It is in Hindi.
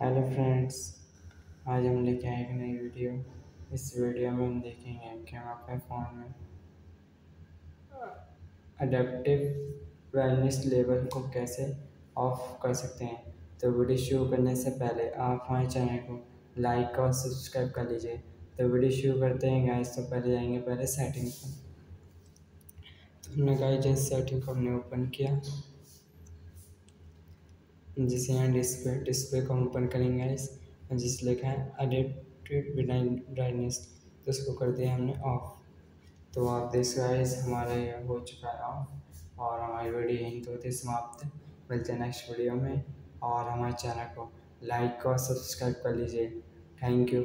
हेलो फ्रेंड्स, आज हम लेके आए एक नई वीडियो। इस वीडियो में हम देखेंगे कि हम अपने फ़ोन में अडेप्टिव ब्राइटनेस लेवल को कैसे ऑफ़ कर सकते हैं। तो वीडियो शुरू करने से पहले आप हमारे चैनल को लाइक और सब्सक्राइब कर लीजिए। तो वीडियो शुरू करते हैं गाइस तो पहले जाएँगे पहले सेटिंग पर। तो हमने गाइस जैसे सेटिंग को हमने ओपन किया जिसे यहाँ डिस्प्ले डिस्प्ले को हम ओपन करेंगे इस, जिस लिखा है अडेप्टिव ब्राइटनेस तो इसको कर दिया हमने ऑफ़ तो आप देख गाइस हमारा ये हो चुका है ऑफ़ और हमारी वीडियो यहीं तो होती समाप्त. मिलते हैं नेक्स्ट वीडियो में, और हमारे चैनल को लाइक और सब्सक्राइब कर लीजिए. Thank you